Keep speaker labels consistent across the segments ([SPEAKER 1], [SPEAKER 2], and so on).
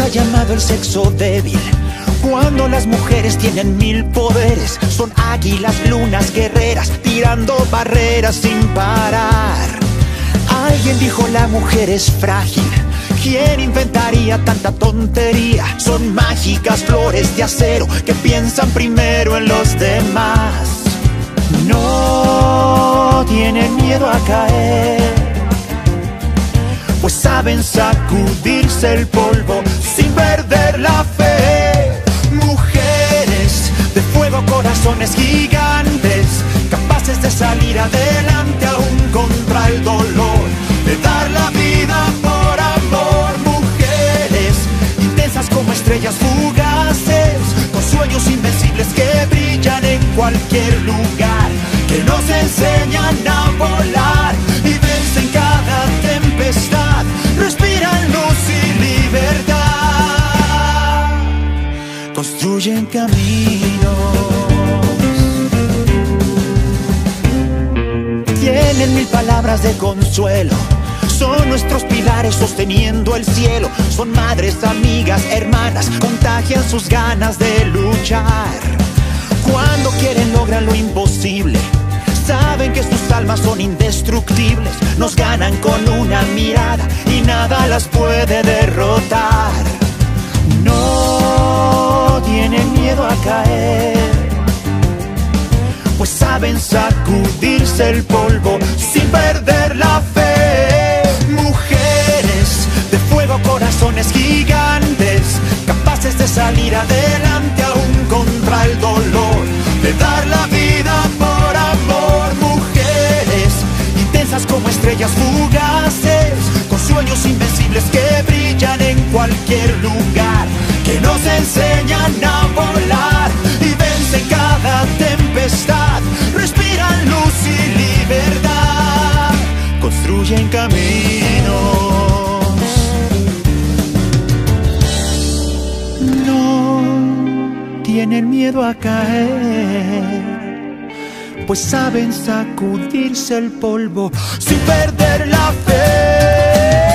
[SPEAKER 1] ha llamado el sexo débil. Cuando las mujeres tienen mil poderes, son águilas, lunas, guerreras, tirando barreras sin parar. Alguien dijo la mujer es frágil. ¿Quién inventaría tanta tontería? Son mágicas flores de acero que piensan primero en los demás. No tienen miedo a caer, pues saben sacudirse el polvo perder la fe. Mujeres de fuego, corazones gigantes, capaces de salir adelante aún contra el dolor, de dar la vida por amor. Mujeres intensas como estrellas fugaces, con sueños invencibles que brillan en cualquier lugar, que nos enseñan a volar construyen caminos. Tienen mil palabras de consuelo. Son nuestros pilares sosteniendo el cielo. Son madres, amigas, hermanas. Contagian sus ganas de luchar. Cuando quieren logran lo imposible. Saben que sus almas son indestructibles. Nos ganan con una mirada y nada las puede derrotar. Miedo a caer pues saben sacudirse el polvo sin perder la fe. Mujeres de fuego, corazones gigantes, capaces de salir adelante aún contra el dolor, de dar la vida por amor. Mujeres intensas como estrellas fugaces, con sueños invencibles que brillan en cualquier lugar, No tienen miedo a caer, pues saben sacudirse el polvo sin perder la fe.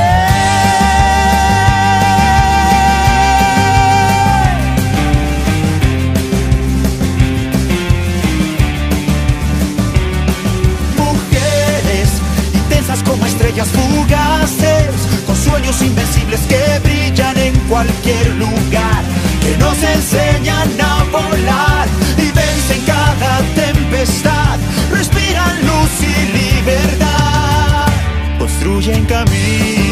[SPEAKER 1] Mujeres intensas como estrellas fugaces, con sueños invencibles que brillan en cualquier lugar, que nos enseñan construyen caminos.